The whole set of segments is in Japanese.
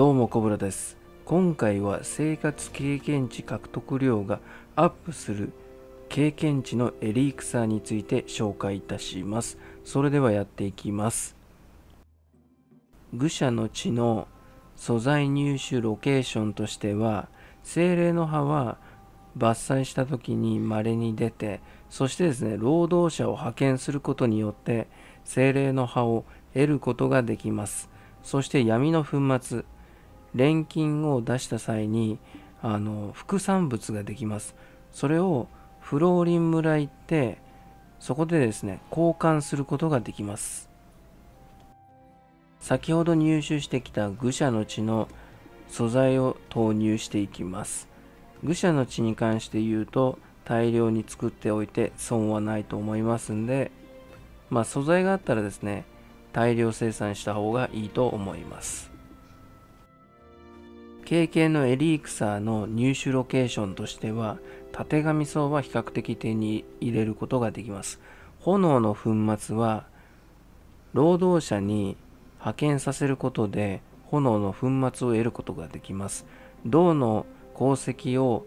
どうもコブラです。今回は生活経験値獲得量がアップする経験値のエリクサーについて紹介いたします。それではやっていきます。愚者の地の素材入手ロケーションとしては精霊の葉は伐採した時に稀に出てそしてですね労働者を派遣することによって精霊の葉を得ることができます。そして闇の粉末錬金を出した際にあの副産物ができます。それをフローリン村行ってそこでですね交換することができます。先ほど入手してきた愚者の血の素材を投入していきます。愚者の血に関して言うと大量に作っておいて損はないと思いますんでまあ素材があったらですね大量生産した方がいいと思います。経験のエリークサーの入手ロケーションとしてはたてがみ草は比較的手に入れることができます。炎の粉末は労働者に派遣させることで炎の粉末を得ることができます。銅の鉱石を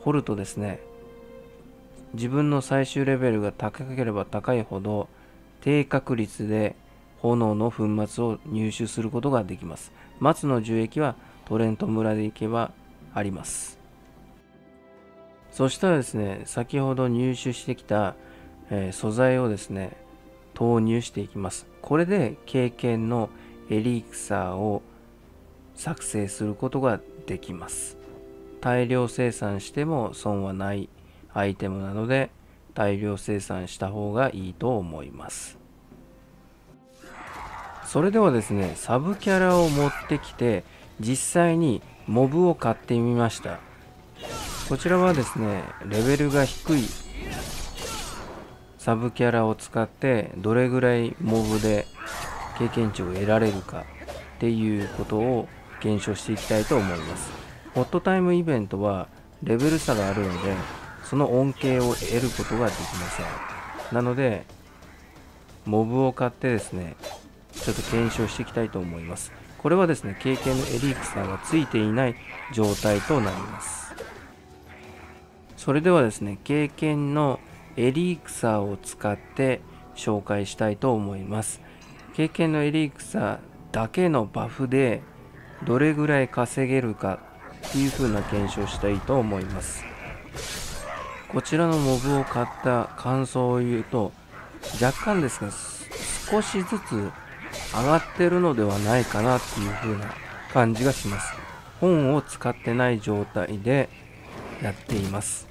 掘るとですね自分の最終レベルが高ければ高いほど低確率で炎の粉末を入手することができます。松の樹液はトレント村で行けばあります。そしたらですね先ほど入手してきた、えー、素材をですね投入していきます。これで経験のエリクサーを作成することができます。大量生産しても損はないアイテムなので大量生産した方がいいと思います。それではですねサブキャラを持ってきて実際にモブを買ってみました。こちらはですねレベルが低いサブキャラを使ってどれぐらいモブで経験値を得られるかっていうことを検証していきたいと思います。ホットタイムイベントはレベル差があるのでその恩恵を得ることができません。なのでモブを買ってですねちょっと検証していきたいと思います。これはですね経験のエリクサーがついていない状態となります。それではですね経験のエリクサーを使って紹介したいと思います。経験のエリクサーだけのバフでどれぐらい稼げるかっていう風な検証したいと思います。こちらのモブを買った感想を言うと若干ですが少しずつ上がってるのではないかなっていう風な感じがします。本を使ってない状態でやっています。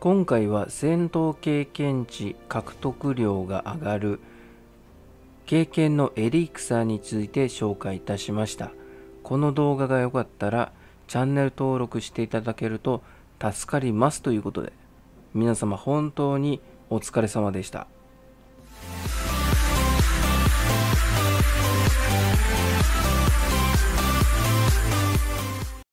今回は戦闘経験値獲得量が上がる経験のエリクサーについて紹介いたしました。この動画が良かったらチャンネル登録していただけると助かりますということで皆様本当にお疲れ様でした。